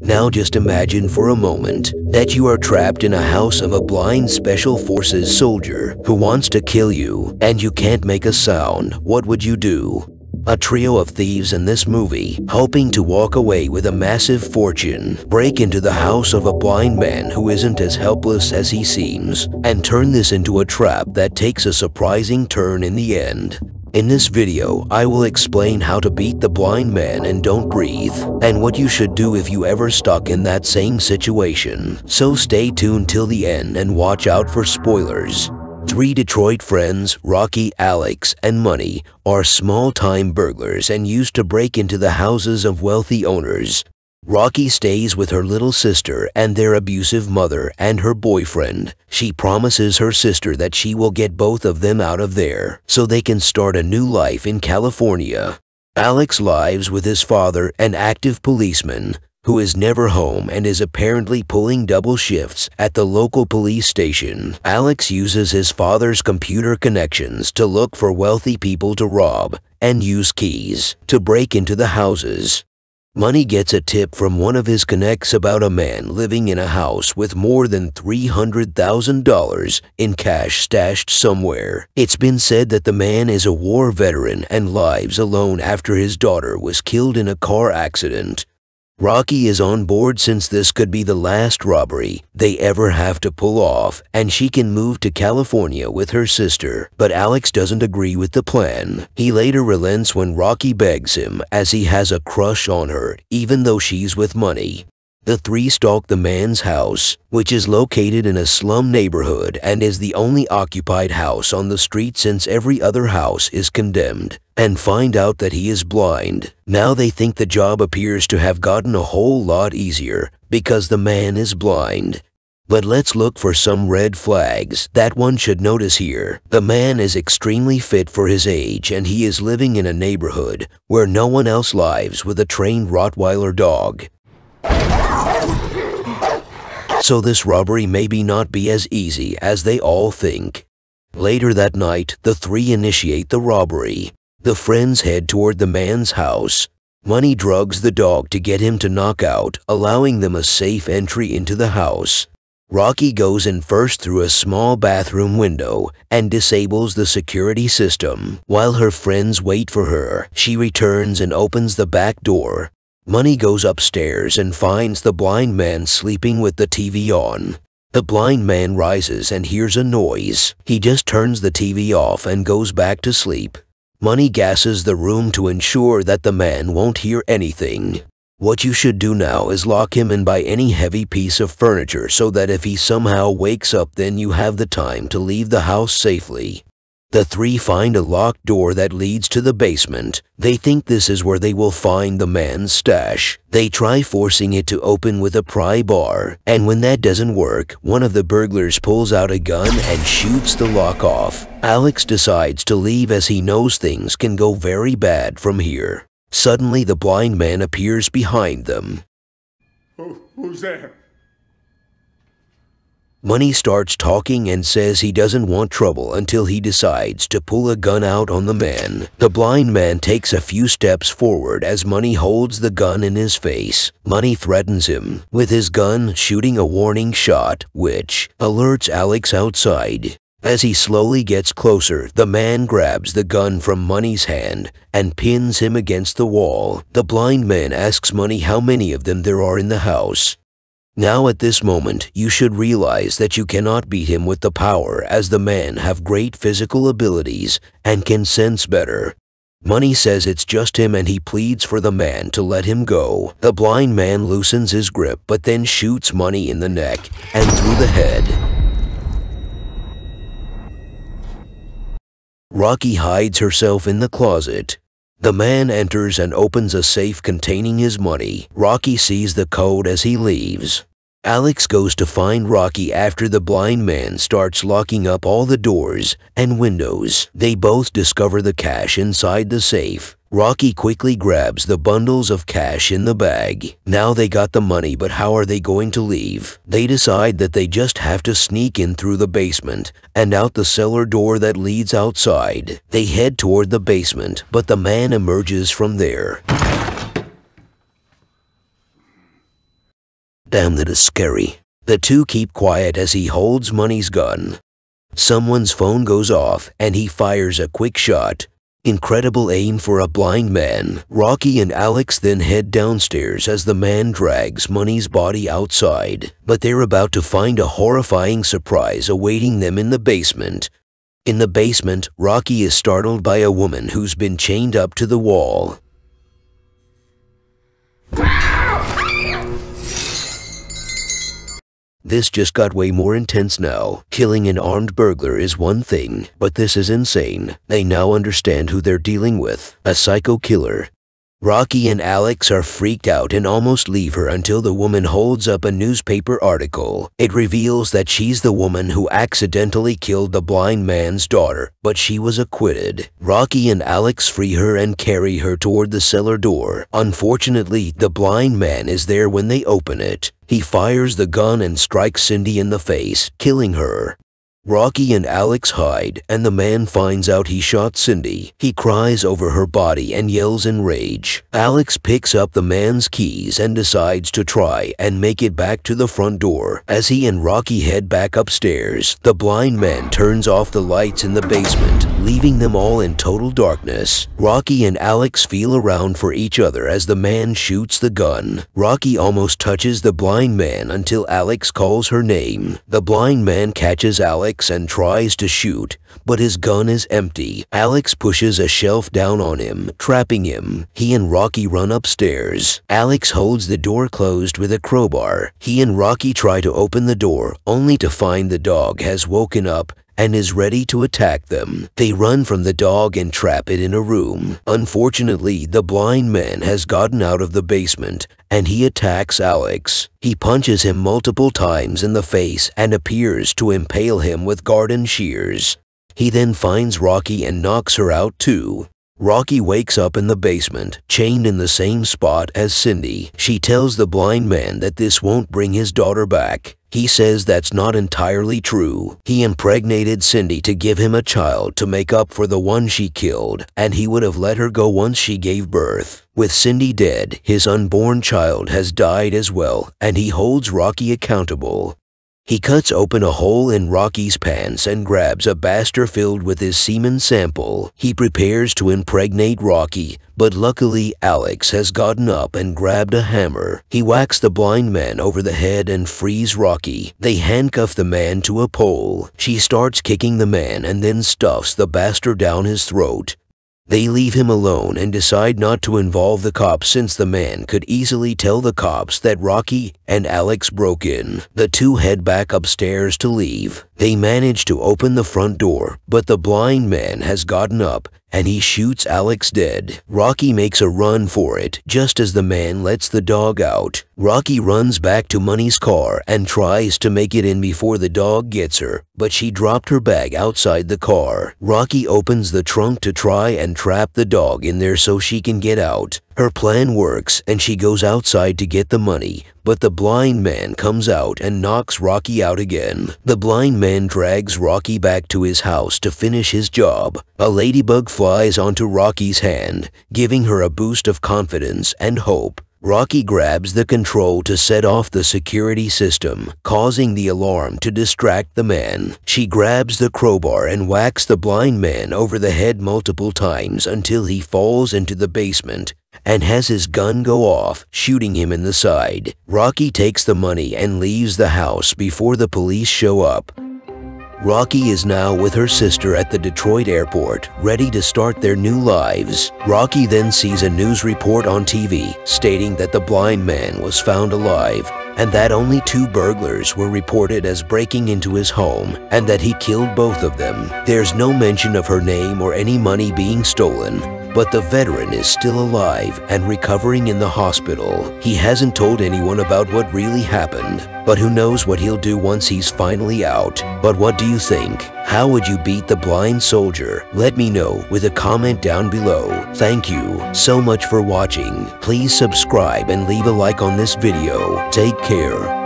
Now just imagine for a moment that you are trapped in a house of a blind special forces soldier who wants to kill you and you can't make a sound. What would you do? A trio of thieves in this movie, hoping to walk away with a massive fortune, break into the house of a blind man who isn't as helpless as he seems, and turn this into a trap that takes a surprising turn in the end. In this video, I will explain how to beat the blind man and don't breathe, and what you should do if you ever stuck in that same situation. So stay tuned till the end and watch out for spoilers. Three Detroit friends, Rocky, Alex, and Money, are small-time burglars and used to break into the houses of wealthy owners. Rocky stays with her little sister and their abusive mother and her boyfriend. She promises her sister that she will get both of them out of there so they can start a new life in California. Alex lives with his father, an active policeman, who is never home and is apparently pulling double shifts at the local police station. Alex uses his father's computer connections to look for wealthy people to rob and use keys to break into the houses. Money gets a tip from one of his connects about a man living in a house with more than $300,000 in cash stashed somewhere. It's been said that the man is a war veteran and lives alone after his daughter was killed in a car accident. Rocky is on board since this could be the last robbery they ever have to pull off, and she can move to California with her sister. But Alex doesn't agree with the plan. He later relents when Rocky begs him, as he has a crush on her, even though she's with Money. The three stalk the man's house, which is located in a slum neighborhood and is the only occupied house on the street since every other house is condemned, and find out that he is blind. Now they think the job appears to have gotten a whole lot easier because the man is blind. But let's look for some red flags that one should notice here. The man is extremely fit for his age and he is living in a neighborhood where no one else lives with a trained Rottweiler dog. So this robbery maybe not be as easy as they all think. Later that night, the three initiate the robbery. The friends head toward the man's house. Money drugs the dog to get him to knock out, allowing them a safe entry into the house. Rocky goes in first through a small bathroom window and disables the security system. While her friends wait for her, she returns and opens the back door. Money goes upstairs and finds the blind man sleeping with the TV on. The blind man rises and hears a noise. He just turns the TV off and goes back to sleep. Money gasses the room to ensure that the man won't hear anything. What you should do now is lock him in by any heavy piece of furniture so that if he somehow wakes up then you have the time to leave the house safely. The three find a locked door that leads to the basement. They think this is where they will find the man's stash. They try forcing it to open with a pry bar, and when that doesn't work, one of the burglars pulls out a gun and shoots the lock off. Alex decides to leave as he knows things can go very bad from here. Suddenly, the blind man appears behind them. Who, who's there? Money starts talking and says he doesn't want trouble until he decides to pull a gun out on the man. The blind man takes a few steps forward as Money holds the gun in his face. Money threatens him, with his gun shooting a warning shot, which alerts Alex outside. As he slowly gets closer, the man grabs the gun from Money's hand and pins him against the wall. The blind man asks Money how many of them there are in the house. Now at this moment, you should realize that you cannot beat him with the power as the man have great physical abilities and can sense better. Money says it's just him and he pleads for the man to let him go. The blind man loosens his grip but then shoots Money in the neck and through the head. Rocky hides herself in the closet. The man enters and opens a safe containing his money. Rocky sees the code as he leaves. Alex goes to find Rocky after the blind man starts locking up all the doors and windows. They both discover the cash inside the safe. Rocky quickly grabs the bundles of cash in the bag. Now they got the money, but how are they going to leave? They decide that they just have to sneak in through the basement and out the cellar door that leads outside. They head toward the basement, but the man emerges from there. Damn, that is scary. The two keep quiet as he holds Money's gun. Someone's phone goes off and he fires a quick shot. Incredible aim for a blind man. Rocky and Alex then head downstairs as the man drags Money's body outside, but they're about to find a horrifying surprise awaiting them in the basement. In the basement, Rocky is startled by a woman who's been chained up to the wall. This just got way more intense now. Killing an armed burglar is one thing, but this is insane. They now understand who they're dealing with. A psycho killer. Rocky and Alex are freaked out and almost leave her until the woman holds up a newspaper article. It reveals that she's the woman who accidentally killed the blind man's daughter, but she was acquitted. Rocky and Alex free her and carry her toward the cellar door. Unfortunately, the blind man is there when they open it. He fires the gun and strikes Cindy in the face, killing her. Rocky and Alex hide, and the man finds out he shot Cindy. He cries over her body and yells in rage. Alex picks up the man's keys and decides to try and make it back to the front door. As he and Rocky head back upstairs, the blind man turns off the lights in the basement, leaving them all in total darkness. Rocky and Alex feel around for each other as the man shoots the gun. Rocky almost touches the blind man until Alex calls her name. The blind man catches Alex and tries to shoot, but his gun is empty. Alex pushes a shelf down on him, trapping him. He and Rocky run upstairs. Alex holds the door closed with a crowbar. He and Rocky try to open the door, only to find the dog has woken up and is ready to attack them. They run from the dog and trap it in a room. Unfortunately, the blind man has gotten out of the basement and he attacks Alex. He punches him multiple times in the face and appears to impale him with garden shears. He then finds Rocky and knocks her out too. Rocky wakes up in the basement, chained in the same spot as Cindy. She tells the blind man that this won't bring his daughter back. He says that's not entirely true. He impregnated Cindy to give him a child to make up for the one she killed, and he would have let her go once she gave birth. With Cindy dead, his unborn child has died as well, and he holds Rocky accountable. He cuts open a hole in Rocky's pants and grabs a baster filled with his semen sample. He prepares to impregnate Rocky, but luckily Alex has gotten up and grabbed a hammer. He whacks the blind man over the head and frees Rocky. They handcuff the man to a pole. She starts kicking the man and then stuffs the bastard down his throat. They leave him alone and decide not to involve the cops since the man could easily tell the cops that Rocky and Alex broke in. The two head back upstairs to leave. They manage to open the front door, but the blind man has gotten up and he shoots Alex dead. Rocky makes a run for it just as the man lets the dog out. Rocky runs back to Money's car and tries to make it in before the dog gets her, but she dropped her bag outside the car. Rocky opens the trunk to try and trap the dog in there so she can get out. Her plan works and she goes outside to get the money, but the blind man comes out and knocks Rocky out again. The blind man drags Rocky back to his house to finish his job. A ladybug flies onto Rocky's hand, giving her a boost of confidence and hope. Rocky grabs the control to set off the security system, causing the alarm to distract the man. She grabs the crowbar and whacks the blind man over the head multiple times until he falls into the basement and has his gun go off, shooting him in the side. Rocky takes the money and leaves the house before the police show up. Rocky is now with her sister at the Detroit airport, ready to start their new lives. Rocky then sees a news report on TV stating that the blind man was found alive and that only two burglars were reported as breaking into his home and that he killed both of them. There's no mention of her name or any money being stolen, but the veteran is still alive and recovering in the hospital. He hasn't told anyone about what really happened, but who knows what he'll do once he's finally out. But what do you think? How would you beat the blind soldier? Let me know with a comment down below. Thank you so much for watching. Please subscribe and leave a like on this video. Take care.